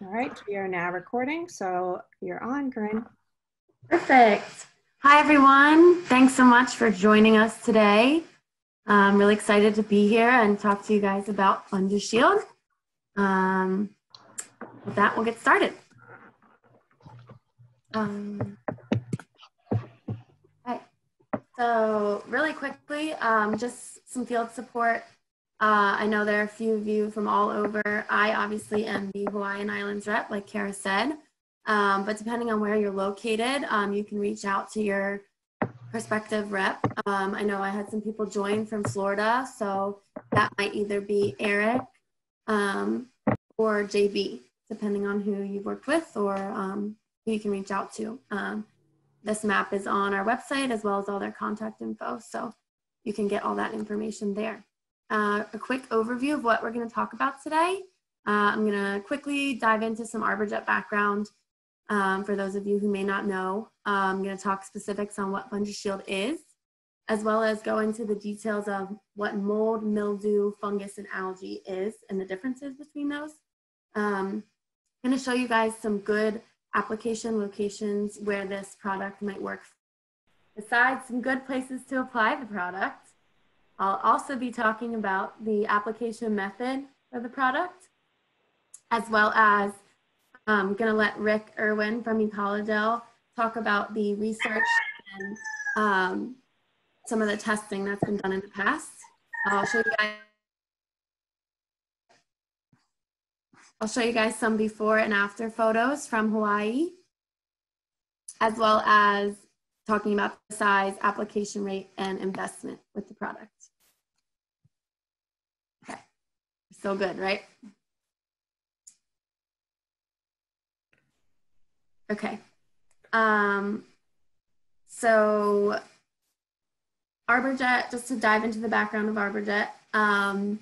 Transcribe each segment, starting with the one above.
All right, we are now recording, so you're on, Corinne. Perfect. Hi, everyone. Thanks so much for joining us today. I'm really excited to be here and talk to you guys about FungiShield. Um, with that, we'll get started. Um. So really quickly, um, just some field support uh, I know there are a few of you from all over. I obviously am the Hawaiian Islands rep, like Kara said. Um, but depending on where you're located, um, you can reach out to your prospective rep. Um, I know I had some people join from Florida, so that might either be Eric um, or JB, depending on who you've worked with or um, who you can reach out to. Um, this map is on our website as well as all their contact info, so you can get all that information there uh, a quick overview of what we're going to talk about today. Uh, I'm going to quickly dive into some ArborJet background um, for those of you who may not know. Uh, I'm going to talk specifics on what FungiShield is, as well as go into the details of what mold, mildew, fungus, and algae is and the differences between those. Um, I'm going to show you guys some good application locations where this product might work. Besides some good places to apply the product, I'll also be talking about the application method of the product, as well as I'm going to let Rick Irwin from Ecologel talk about the research and um, some of the testing that's been done in the past. I'll show you guys I'll show you guys some before and after photos from Hawaii, as well as talking about the size, application rate, and investment with the product. So good, right? Okay. Um, so ArborJet, just to dive into the background of ArborJet, um,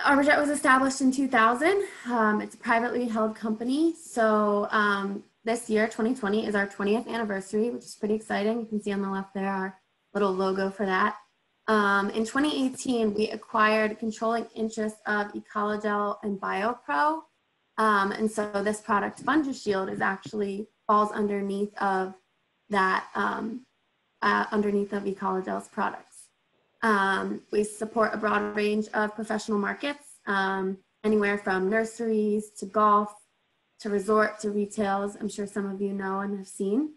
ArborJet was established in 2000. Um, it's a privately held company. So um, this year, 2020, is our 20th anniversary, which is pretty exciting. You can see on the left there our little logo for that. Um, in 2018, we acquired controlling interest of Ecologel and BioPro. Um, and so this product, FungiShield, is actually falls underneath of that, um, uh, underneath of Ecologel's products. Um, we support a broad range of professional markets, um, anywhere from nurseries to golf to resort to retails. I'm sure some of you know and have seen.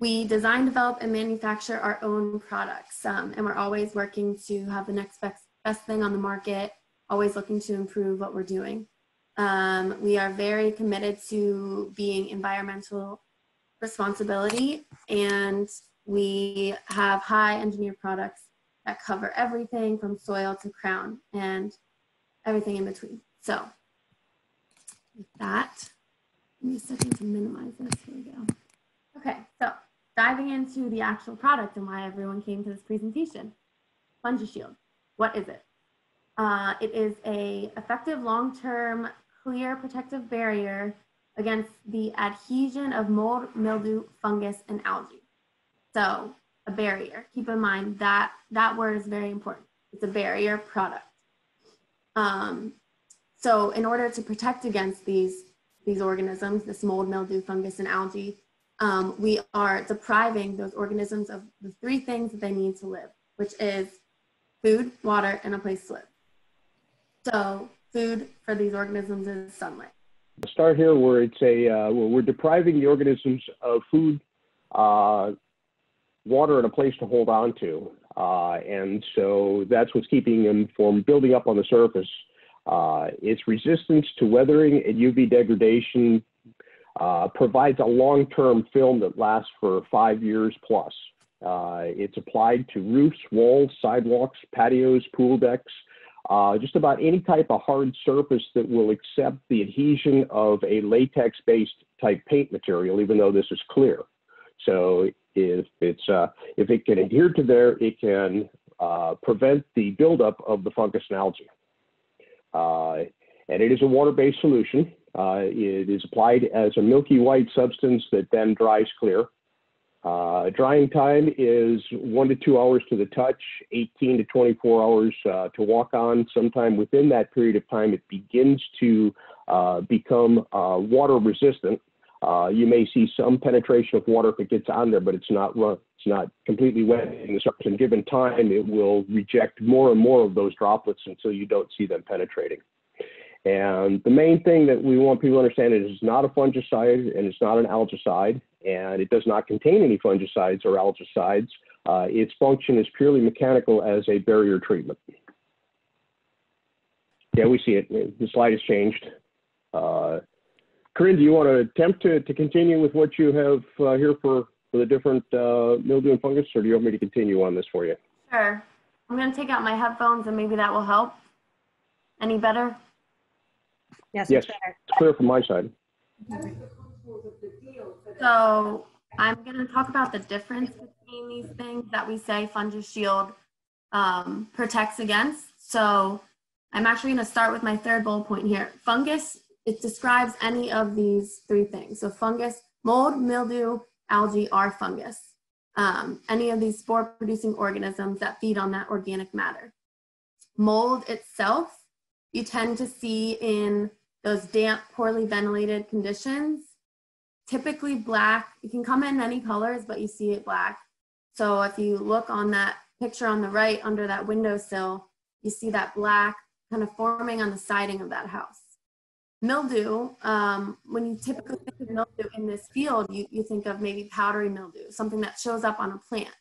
We design, develop, and manufacture our own products. Um, and we're always working to have the next best, best thing on the market, always looking to improve what we're doing. Um, we are very committed to being environmental responsibility, and we have high engineered products that cover everything from soil to crown and everything in between. So, with that, give me a second to minimize this. Here we go. Okay, so diving into the actual product and why everyone came to this presentation. FungiShield, what is it? Uh, it is a effective long-term clear protective barrier against the adhesion of mold, mildew, fungus, and algae. So a barrier, keep in mind that that word is very important. It's a barrier product. Um, so in order to protect against these, these organisms, this mold, mildew, fungus, and algae, um, we are depriving those organisms of the three things that they need to live, which is food, water, and a place to live. So food for these organisms is sunlight. Start here where it's a uh, where we're depriving the organisms of food, uh, water, and a place to hold on to, uh, and so that's what's keeping them from building up on the surface. Uh, its resistance to weathering and UV degradation uh, provides a long-term film that lasts for five years plus. Uh, it's applied to roofs, walls, sidewalks, patios, pool decks, uh, just about any type of hard surface that will accept the adhesion of a latex-based type paint material, even though this is clear. So if it's uh, if it can adhere to there, it can uh, prevent the buildup of the fungus and algae. Uh, and it is a water-based solution. Uh, it is applied as a milky white substance that then dries clear. Uh, drying time is one to two hours to the touch, 18 to 24 hours uh, to walk on. Sometime within that period of time, it begins to uh, become uh, water resistant. Uh, you may see some penetration of water if it gets on there, but it's not run, it's not completely wet in the surface. And given time, it will reject more and more of those droplets until you don't see them penetrating. And the main thing that we want people to understand is it's not a fungicide and it's not an algicide, and it does not contain any fungicides or algicides. Uh, its function is purely mechanical as a barrier treatment. Yeah, we see it. The slide has changed. Uh, Corinne, do you want to attempt to, to continue with what you have uh, here for, for the different uh, mildew and fungus, or do you want me to continue on this for you? Sure. I'm going to take out my headphones and maybe that will help. Any better? Yes, Yes. it's better. It's clear from my side. So I'm going to talk about the difference between these things that we say Fungus Shield um, protects against. So I'm actually going to start with my third bullet point here. Fungus, it describes any of these three things. So fungus, mold, mildew, algae are fungus. Um, any of these spore producing organisms that feed on that organic matter. Mold itself, you tend to see in those damp, poorly ventilated conditions typically black. It can come in many colors, but you see it black. So if you look on that picture on the right under that windowsill, you see that black kind of forming on the siding of that house. Mildew, um, when you typically think of mildew in this field, you, you think of maybe powdery mildew, something that shows up on a plant.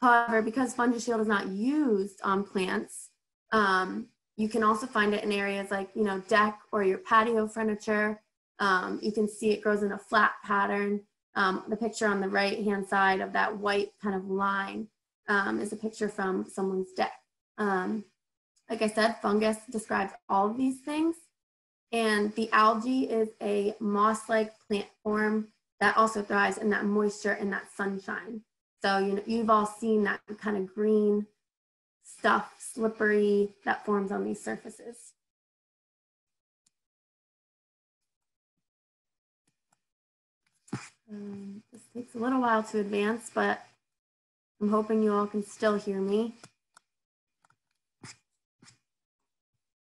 However, because Shield is not used on plants, um, you can also find it in areas like, you know, deck or your patio furniture, um, you can see it grows in a flat pattern. Um, the picture on the right hand side of that white kind of line um, is a picture from someone's deck. Um, like I said, fungus describes all of these things. And the algae is a moss-like plant form that also thrives in that moisture and that sunshine. So you know, you've all seen that kind of green stuff, slippery, that forms on these surfaces. Um, this takes a little while to advance, but I'm hoping you all can still hear me.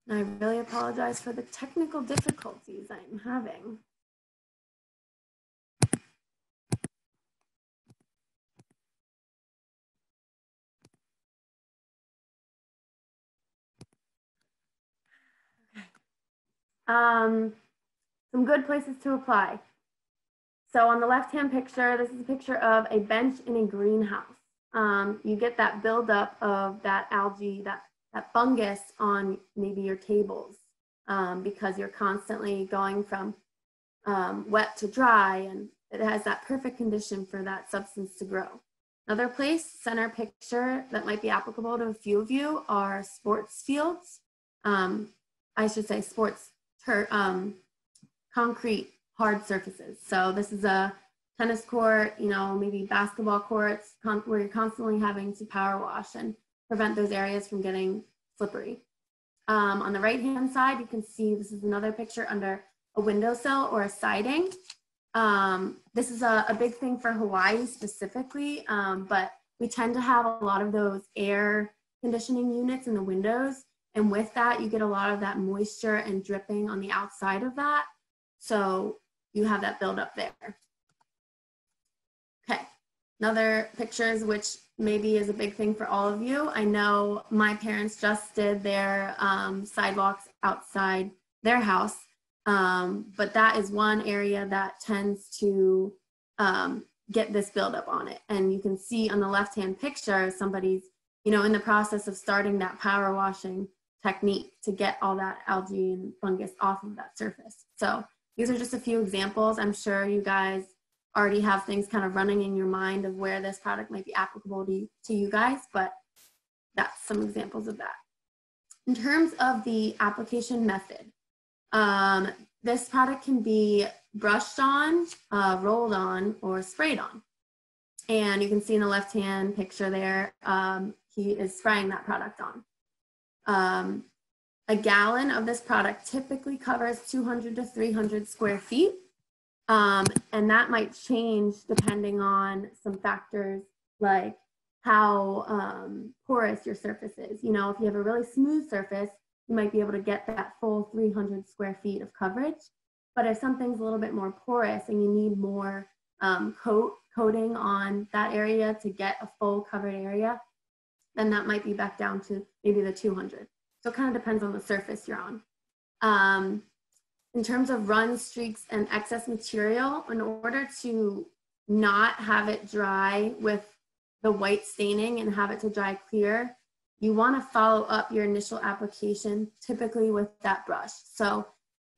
I really apologize for the technical difficulties I'm having. Um, some good places to apply. So on the left-hand picture, this is a picture of a bench in a greenhouse. Um, you get that buildup of that algae, that, that fungus on maybe your tables um, because you're constantly going from um, wet to dry and it has that perfect condition for that substance to grow. Another place, center picture that might be applicable to a few of you are sports fields. Um, I should say sports um, concrete hard surfaces. So this is a tennis court, you know, maybe basketball courts where you're constantly having to power wash and prevent those areas from getting slippery. Um, on the right hand side, you can see this is another picture under a windowsill or a siding. Um, this is a, a, big thing for Hawaii specifically, um, but we tend to have a lot of those air conditioning units in the windows. And with that, you get a lot of that moisture and dripping on the outside of that. So you have that buildup there. Okay, another pictures, which maybe is a big thing for all of you. I know my parents just did their um, sidewalks outside their house, um, but that is one area that tends to um, get this buildup on it. And you can see on the left-hand picture, somebody's, you know, in the process of starting that power washing technique to get all that algae and fungus off of that surface. So these are just a few examples. I'm sure you guys already have things kind of running in your mind of where this product might be applicable to, to you guys, but that's some examples of that. In terms of the application method, um, this product can be brushed on, uh, rolled on, or sprayed on. And you can see in the left-hand picture there, um, he is spraying that product on. Um, a gallon of this product typically covers 200 to 300 square feet. Um, and that might change depending on some factors like how um, porous your surface is. You know, if you have a really smooth surface, you might be able to get that full 300 square feet of coverage. But if something's a little bit more porous and you need more um, coat coating on that area to get a full covered area, then that might be back down to maybe the 200. So it kind of depends on the surface you're on. Um, in terms of run streaks, and excess material, in order to not have it dry with the white staining and have it to dry clear, you want to follow up your initial application typically with that brush. So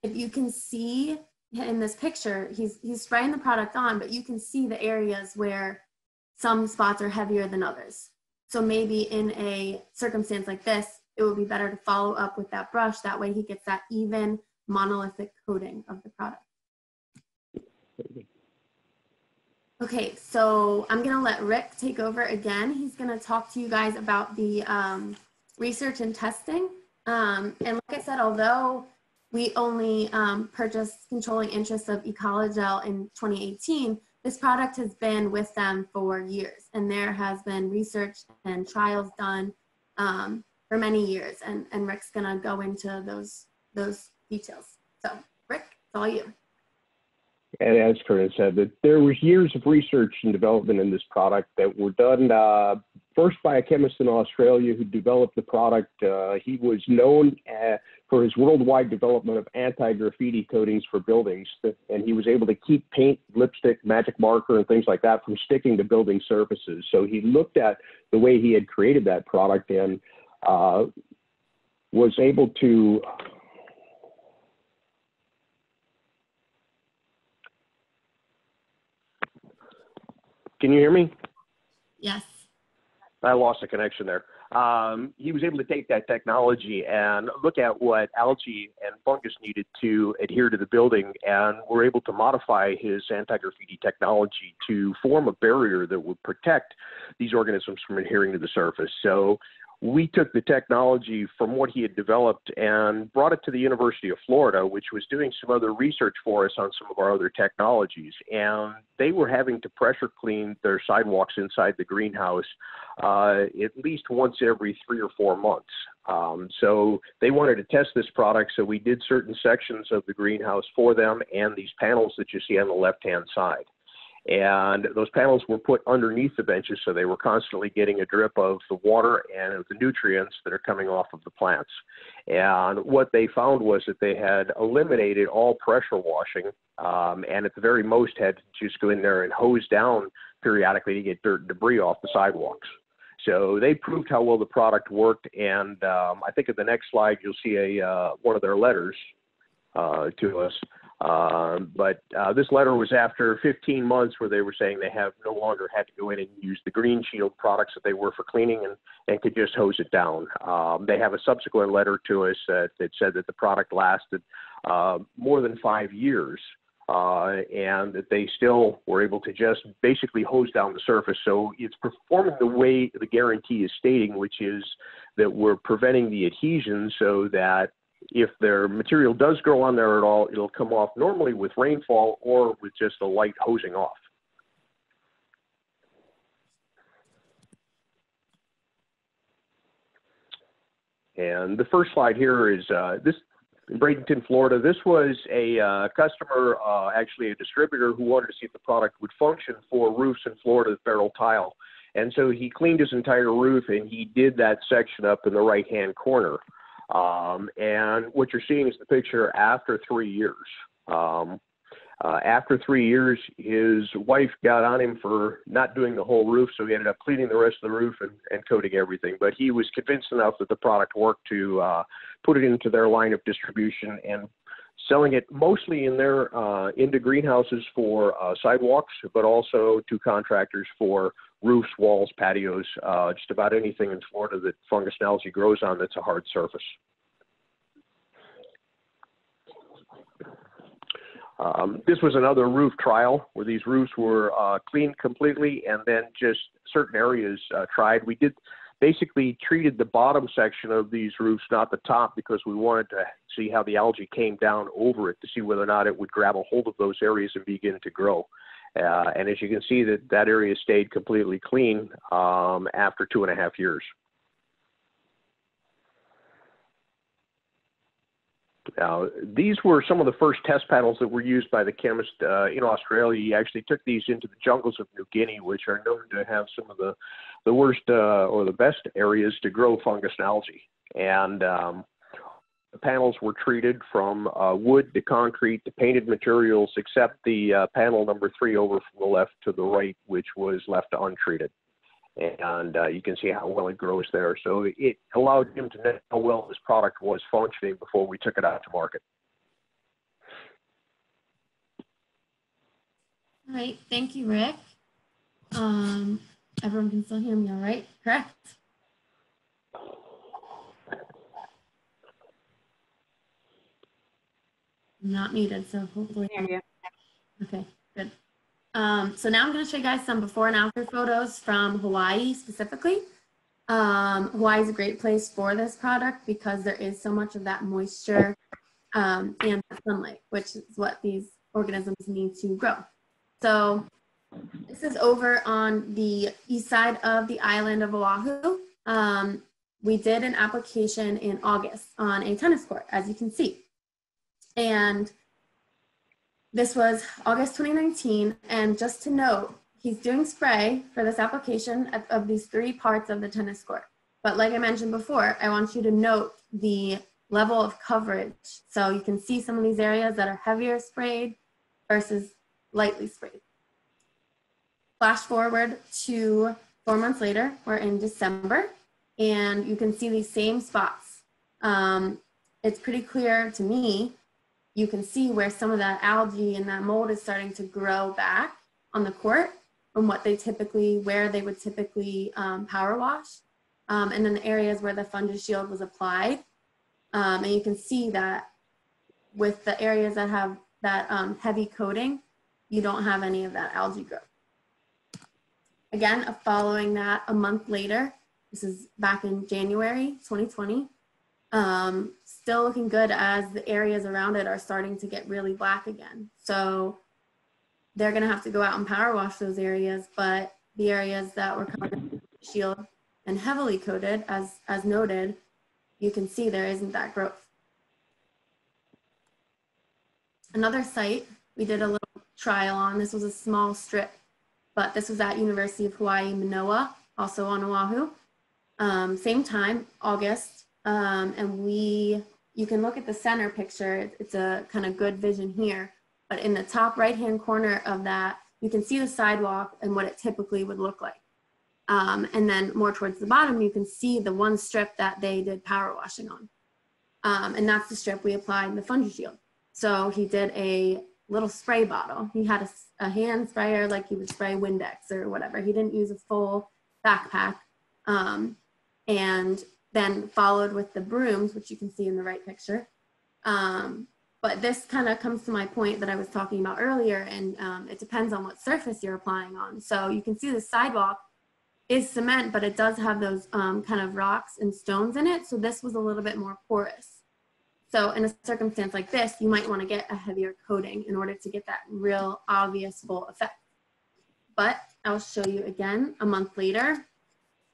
if you can see in this picture, he's, he's spraying the product on, but you can see the areas where some spots are heavier than others. So maybe in a circumstance like this, it would be better to follow up with that brush. That way he gets that even monolithic coating of the product. Okay, so I'm gonna let Rick take over again. He's gonna talk to you guys about the um, research and testing. Um, and like I said, although we only um, purchased controlling interests of Ecologel in 2018, this product has been with them for years. And there has been research and trials done um, for many years. And, and Rick's gonna go into those, those details. So Rick, it's all you and as Corinne said, that there was years of research and development in this product that were done uh, first by a chemist in Australia who developed the product. Uh, he was known uh, for his worldwide development of anti-graffiti coatings for buildings, and he was able to keep paint, lipstick, magic marker, and things like that from sticking to building surfaces. So he looked at the way he had created that product and uh, was able to Can you hear me? Yes. I lost the connection there. Um, he was able to take that technology and look at what algae and fungus needed to adhere to the building, and were able to modify his anti-graffiti technology to form a barrier that would protect these organisms from adhering to the surface. So we took the technology from what he had developed and brought it to the University of Florida, which was doing some other research for us on some of our other technologies. And they were having to pressure clean their sidewalks inside the greenhouse uh, at least once every three or four months. Um, so they wanted to test this product, so we did certain sections of the greenhouse for them and these panels that you see on the left hand side. And those panels were put underneath the benches, so they were constantly getting a drip of the water and of the nutrients that are coming off of the plants. And what they found was that they had eliminated all pressure washing, um, and at the very most had to just go in there and hose down periodically to get dirt and debris off the sidewalks. So they proved how well the product worked, and um, I think at the next slide you'll see a uh, one of their letters uh, to us um, but uh, this letter was after 15 months where they were saying they have no longer had to go in and use the green shield products that they were for cleaning and, and could just hose it down. Um, they have a subsequent letter to us that, that said that the product lasted uh, more than five years uh, and that they still were able to just basically hose down the surface. So it's performing the way the guarantee is stating, which is that we're preventing the adhesion so that if their material does grow on there at all, it'll come off normally with rainfall or with just a light hosing off. And the first slide here is uh, this in Bradenton, Florida. This was a uh, customer, uh, actually a distributor, who wanted to see if the product would function for roofs in Florida with barrel tile. And so he cleaned his entire roof and he did that section up in the right hand corner. Um, and what you're seeing is the picture after three years. Um, uh, after three years, his wife got on him for not doing the whole roof, so he ended up cleaning the rest of the roof and, and coating everything. But he was convinced enough that the product worked to uh, put it into their line of distribution and selling it mostly in their uh, into greenhouses for uh, sidewalks, but also to contractors for roofs, walls, patios, uh, just about anything in Florida that fungus and algae grows on that's a hard surface. Um, this was another roof trial where these roofs were uh, cleaned completely and then just certain areas uh, tried. We did basically treated the bottom section of these roofs, not the top, because we wanted to see how the algae came down over it to see whether or not it would grab a hold of those areas and begin to grow. Uh, and as you can see, that that area stayed completely clean um, after two and a half years. Now, these were some of the first test panels that were used by the chemist uh, in Australia. He actually took these into the jungles of New Guinea, which are known to have some of the, the worst uh, or the best areas to grow fungus and algae. And um, the panels were treated from uh, wood to concrete to painted materials, except the uh, panel number three over from the left to the right, which was left untreated and uh, you can see how well it grows there. So it allowed him to know how well this product was functioning before we took it out to market. All right, thank you, Rick. Um, everyone can still hear me all right? Correct? Not muted, so hopefully. Okay, good. Um, so now I'm going to show you guys some before and after photos from Hawaii specifically. Um, Hawaii is a great place for this product because there is so much of that moisture um, and sunlight, which is what these organisms need to grow. So this is over on the east side of the island of Oahu. Um, we did an application in August on a tennis court, as you can see. And this was August 2019, and just to note, he's doing spray for this application of, of these three parts of the tennis court. But like I mentioned before, I want you to note the level of coverage. So you can see some of these areas that are heavier sprayed versus lightly sprayed. Flash forward to four months later, we're in December, and you can see these same spots. Um, it's pretty clear to me you can see where some of that algae and that mold is starting to grow back on the court from what they typically, where they would typically um, power wash. Um, and then the areas where the fungus shield was applied. Um, and you can see that with the areas that have that um, heavy coating, you don't have any of that algae growth. Again, following that a month later, this is back in January 2020, um, still looking good as the areas around it are starting to get really black again. So they're going to have to go out and power wash those areas, but the areas that were covered shield and heavily coated, as, as noted, you can see there isn't that growth. Another site we did a little trial on, this was a small strip, but this was at University of Hawaii, Manoa, also on Oahu. Um, same time, August, um, and we, you can look at the center picture. It's a kind of good vision here. But in the top right-hand corner of that, you can see the sidewalk and what it typically would look like. Um, and then more towards the bottom, you can see the one strip that they did power washing on. Um, and that's the strip we applied the fungi shield. So he did a little spray bottle. He had a, a hand sprayer like he would spray Windex or whatever. He didn't use a full backpack. Um, and then followed with the brooms, which you can see in the right picture. Um, but this kind of comes to my point that I was talking about earlier, and um, it depends on what surface you're applying on. So you can see the sidewalk is cement, but it does have those um, kind of rocks and stones in it. So this was a little bit more porous. So in a circumstance like this, you might want to get a heavier coating in order to get that real obvious full effect. But I'll show you again a month later.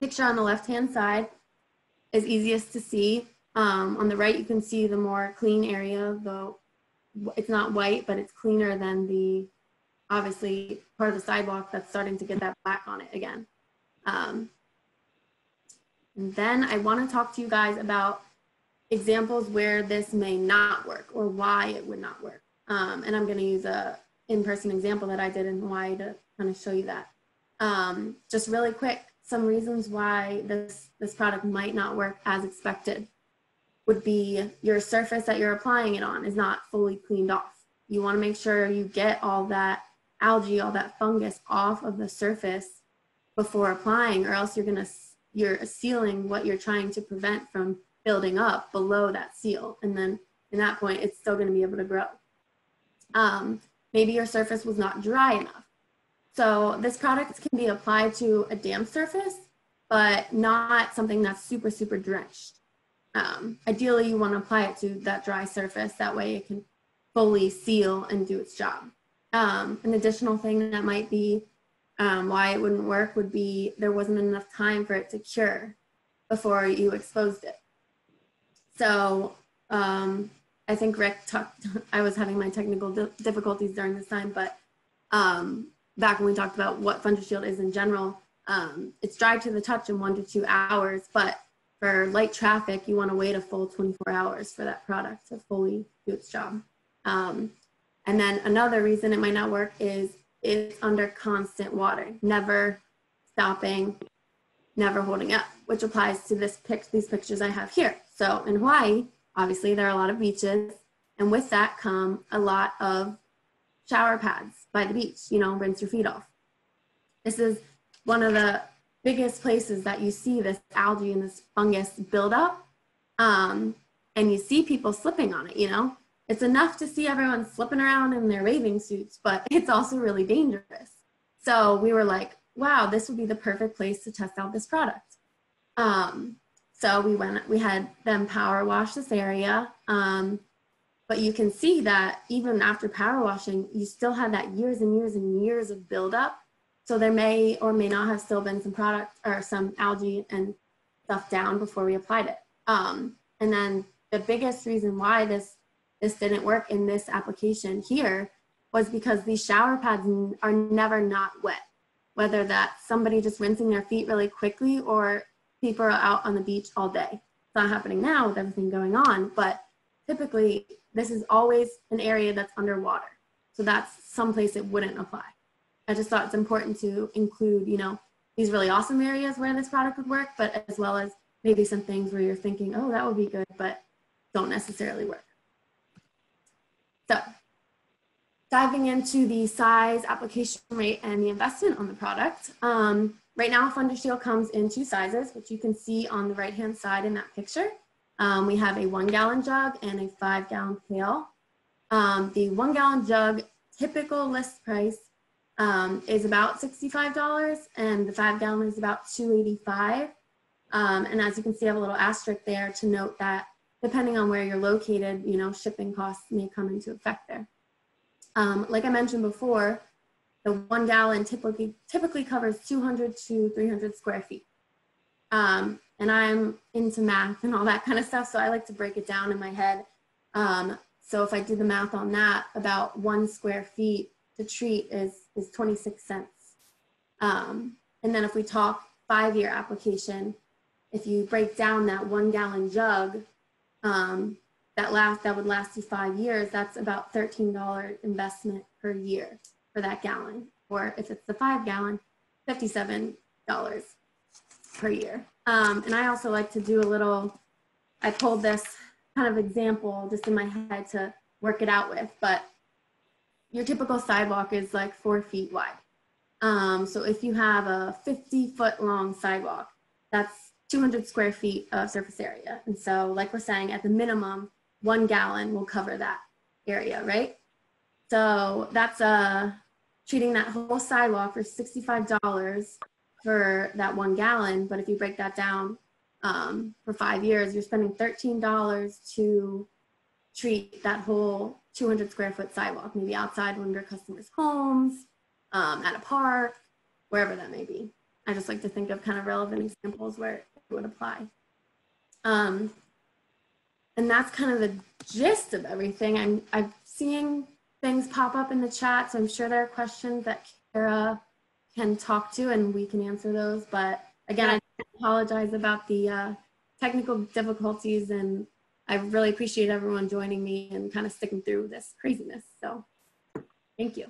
Picture on the left-hand side is easiest to see. Um, on the right, you can see the more clean area, though it's not white, but it's cleaner than the, obviously, part of the sidewalk that's starting to get that black on it again. Um, and then I want to talk to you guys about examples where this may not work or why it would not work. Um, and I'm going to use a in-person example that I did in Hawaii to kind of show you that. Um, just really quick, some reasons why this, this product might not work as expected would be your surface that you're applying it on is not fully cleaned off. You wanna make sure you get all that algae, all that fungus off of the surface before applying or else you're gonna, you're sealing what you're trying to prevent from building up below that seal. And then in that point, it's still gonna be able to grow. Um, maybe your surface was not dry enough. So this product can be applied to a damp surface but not something that's super, super drenched. Um, ideally, you want to apply it to that dry surface. That way it can fully seal and do its job. Um, an additional thing that might be um, why it wouldn't work would be there wasn't enough time for it to cure before you exposed it. So um, I think Rick talked, I was having my technical difficulties during this time, but um, back when we talked about what FungiShield is in general, um, it's dry to the touch in one to two hours, but for light traffic, you want to wait a full 24 hours for that product to fully do its job. Um, and then another reason it might not work is it's under constant water, never stopping, never holding up, which applies to this pic- these pictures I have here. So in Hawaii, obviously there are a lot of beaches, and with that come a lot of shower pads by the beach, you know, rinse your feet off. This is one of the biggest places that you see this algae and this fungus buildup. Um, and you see people slipping on it, you know? It's enough to see everyone slipping around in their bathing suits, but it's also really dangerous. So we were like, wow, this would be the perfect place to test out this product. Um, so we went, we had them power wash this area. Um, but you can see that even after power washing, you still had that years and years and years of buildup. So there may or may not have still been some product or some algae and stuff down before we applied it. Um, and then the biggest reason why this this didn't work in this application here was because these shower pads are never not wet. Whether that's somebody just rinsing their feet really quickly or people are out on the beach all day. It's not happening now with everything going on, but typically this is always an area that's underwater. So that's someplace it wouldn't apply. I just thought it's important to include, you know, these really awesome areas where this product would work, but as well as maybe some things where you're thinking, oh, that would be good, but don't necessarily work. So diving into the size, application rate, and the investment on the product. Um, right now, FungiShield comes in two sizes, which you can see on the right-hand side in that picture. Um, we have a one gallon jug and a five gallon pail. Um, the one gallon jug typical list price um, is about $65 and the five gallon is about 285 um, And as you can see, I have a little asterisk there to note that depending on where you're located, you know, shipping costs may come into effect there. Um, like I mentioned before, the one gallon typically, typically covers 200 to 300 square feet. Um, and I'm into math and all that kind of stuff, so I like to break it down in my head. Um, so if I do the math on that, about one square feet to treat is, is 26 cents. Um, and then if we talk five-year application, if you break down that one gallon jug, um, that last that would last you five years, that's about $13 investment per year for that gallon. Or if it's the five gallon, $57 per year. Um, and I also like to do a little, I pulled this kind of example just in my head to work it out with, but your typical sidewalk is like four feet wide. Um, so if you have a 50 foot long sidewalk, that's 200 square feet of surface area. And so like we're saying, at the minimum, one gallon will cover that area, right? So that's uh, treating that whole sidewalk for $65 for that one gallon. But if you break that down um, for five years, you're spending $13 to treat that whole 200 square foot sidewalk, maybe outside one of your customers' homes, um, at a park, wherever that may be. I just like to think of kind of relevant examples where it would apply. Um, and that's kind of the gist of everything. I'm, I'm seeing things pop up in the chat, so I'm sure there are questions that Kara can talk to and we can answer those. But again, I apologize about the uh, technical difficulties and I really appreciate everyone joining me and kind of sticking through this craziness. So thank you.